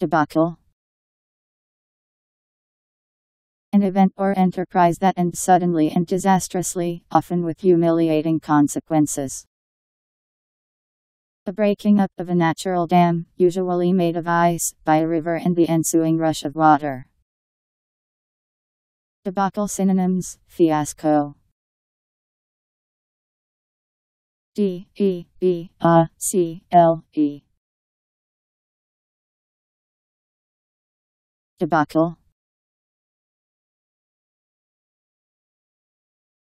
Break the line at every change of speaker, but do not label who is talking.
Debacle. An event or enterprise that ends suddenly and disastrously, often with humiliating consequences. The breaking up of a natural dam, usually made of ice, by a river and the ensuing rush of water. Debacle synonyms, fiasco. D E B A C L E. Debacle